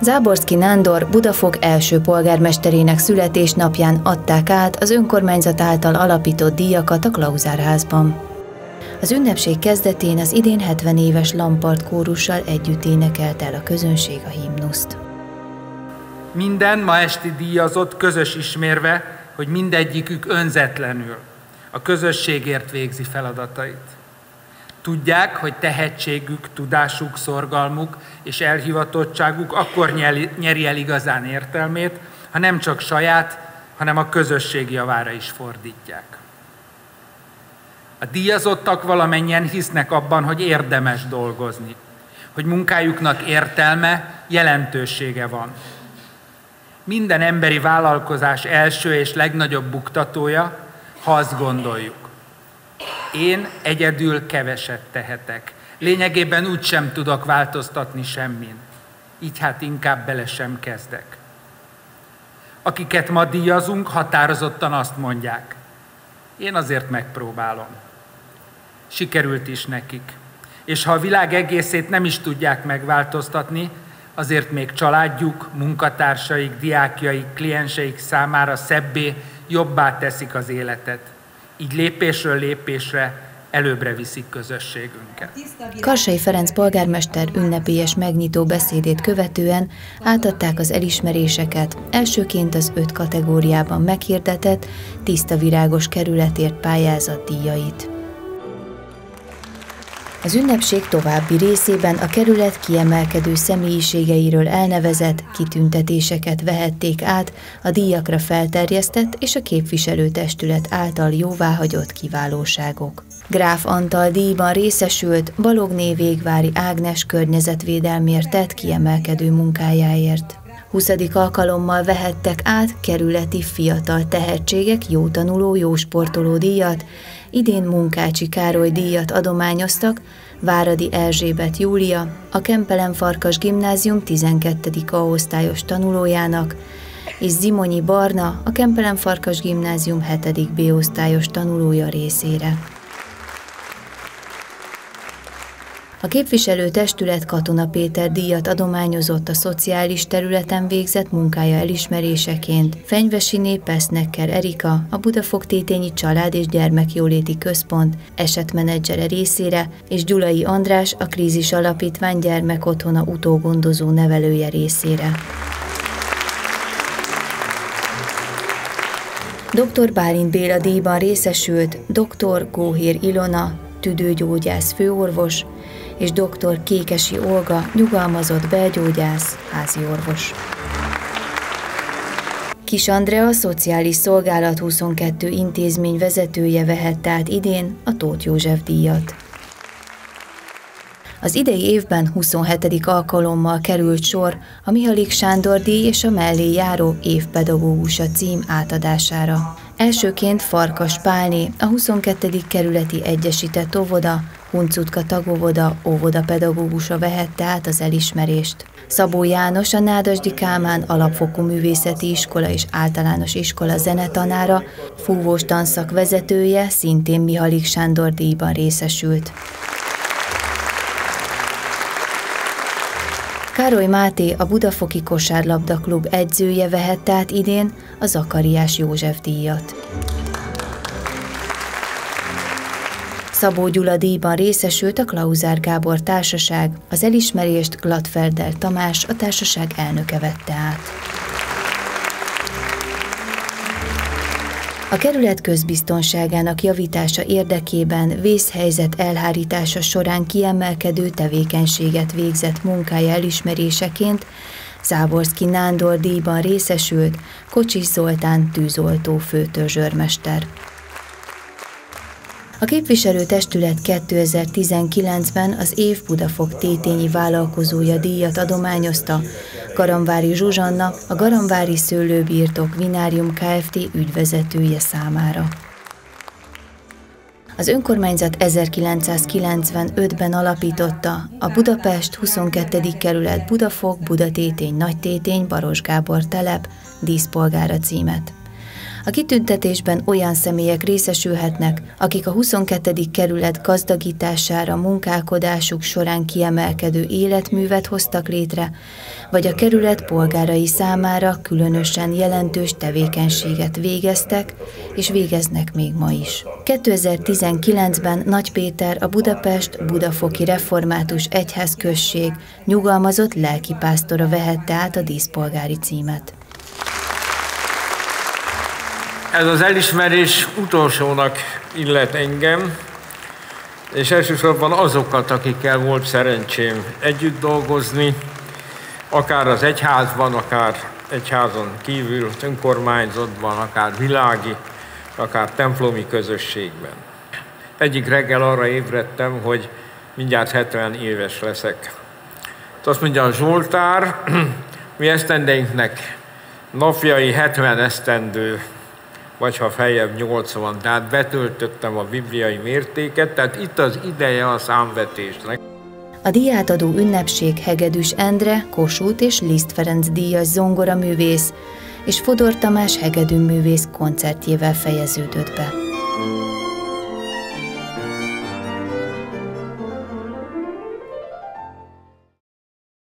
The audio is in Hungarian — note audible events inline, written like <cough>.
Záborszki Nándor Budafok első polgármesterének születésnapján adták át az önkormányzat által alapított díjakat a Klauzárházban. Az ünnepség kezdetén az idén 70 éves Lampart kórussal együtt énekelt el a közönség a himnuszt. Minden ma esti díjazott közös ismérve, hogy mindegyikük önzetlenül a közösségért végzi feladatait. Tudják, hogy tehetségük, tudásuk, szorgalmuk és elhivatottságuk akkor nyeri el igazán értelmét, ha nem csak saját, hanem a közösség javára is fordítják. A díjazottak valamennyien hisznek abban, hogy érdemes dolgozni, hogy munkájuknak értelme, jelentősége van. Minden emberi vállalkozás első és legnagyobb buktatója, ha azt gondoljuk. Én egyedül keveset tehetek. Lényegében úgy sem tudok változtatni semmin. Így hát inkább bele sem kezdek. Akiket ma díjazunk, határozottan azt mondják. Én azért megpróbálom. Sikerült is nekik. És ha a világ egészét nem is tudják megváltoztatni, azért még családjuk, munkatársaik, diákjaik, klienseik számára szebbé, jobbá teszik az életet. Így lépésről lépésre előbbre viszik közösségünket. Karsai Ferenc polgármester ünnepélyes megnyitó beszédét követően átadták az elismeréseket, elsőként az öt kategóriában meghirdetett tiszta virágos kerületért pályázat díjait. Az ünnepség további részében a kerület kiemelkedő személyiségeiről elnevezett kitüntetéseket vehették át a díjakra felterjesztett és a képviselőtestület által jóváhagyott kiválóságok. Gráf Antal díjban részesült Balogné Végvári Ágnes környezetvédelmért tett kiemelkedő munkájáért. 20. alkalommal vehettek át kerületi fiatal tehetségek jó tanuló, jó sportoló díjat, idén Munkácsi Károly díjat adományoztak Váradi Erzsébet Júlia, a Kempelen Farkas Gimnázium 12. A osztályos tanulójának, és Zimonyi Barna, a Kempelen Farkas Gimnázium 7. B osztályos tanulója részére. A képviselő testület Katona Péter díjat adományozott a szociális területen végzett munkája elismeréseként. Fenyvesiné Pesznekker Erika, a Budafok Tétényi Család és Gyermekjóléti Központ esetmenedzsere részére, és Gyulai András, a Krízis Alapítvány gyermekotthona utógondozó nevelője részére. Dr. Bálint Béla díjban részesült dr. Góhér Ilona, tüdőgyógyász főorvos, és dr. Kékesi Olga, nyugalmazott belgyógyász, házi orvos. Kis Andrea, Szociális Szolgálat 22 intézmény vezetője vehette át idén a Tóth József díjat. Az idei évben 27. alkalommal került sor a Mihalik Sándor díj és a mellé járó évpedagógusa cím átadására. Elsőként Farkas Pálné, a 22. kerületi egyesített óvoda, Huncutka tagóvoda, óvoda pedagógusa vehette át az elismerést. Szabó János, a Nádasdi Kálmán alapfokú művészeti iskola és általános iskola zenetanára, fúvós tanszak vezetője, szintén Mihalik Sándor díjban részesült. Károly Máté, a Budafoki Kosárlabda Klub edzője vehette át idén a Zakariás József díjat. Szabó Gyula díjban részesült a Klauzár Gábor Társaság, az elismerést Gladfelder Tamás, a társaság elnöke vette át. A kerület közbiztonságának javítása érdekében vészhelyzet elhárítása során kiemelkedő tevékenységet végzett munkája elismeréseként Záborszki Nándor díjban részesült Kocsis Zoltán tűzoltó főtörzsörmester. A képviselőtestület 2019-ben az év Budafok tétényi vállalkozója díjat adományozta Garamvári Zsuzsanna, a Garamvári Szőlőbirtok Vinárium Kft. ügyvezetője számára. Az önkormányzat 1995-ben alapította a Budapest 22. kerület Budafok Budatétény Nagytétény Baros Gábor telep díszpolgára címet. A kitüntetésben olyan személyek részesülhetnek, akik a 22. kerület gazdagítására munkálkodásuk során kiemelkedő életművet hoztak létre, vagy a kerület polgárai számára különösen jelentős tevékenységet végeztek, és végeznek még ma is. 2019-ben Nagy Péter a Budapest Budafoki Református Egyházközség nyugalmazott lelkipásztora vehette át a díszpolgári címet. Ez az elismerés utolsónak illet engem, és elsősorban azokat, akikkel volt szerencsém együtt dolgozni, akár az egyházban, akár egyházon kívül, önkormányzatban, akár világi, akár templomi közösségben. Egyik reggel arra ébredtem, hogy mindjárt 70 éves leszek. Azt mondja a Zsoltár, <clears throat> mi esztendeinknek napjai 70 esztendő, vagy ha feljebb 80, tehát betöltöttem a bibliai mértéket, tehát itt az ideje a számvetésnek. A díjátadó ünnepség Hegedűs Endre, Kossuth és Liszt Ferenc díjas zongora művész és Fodor Tamás hegedű művész koncertjével fejeződött be.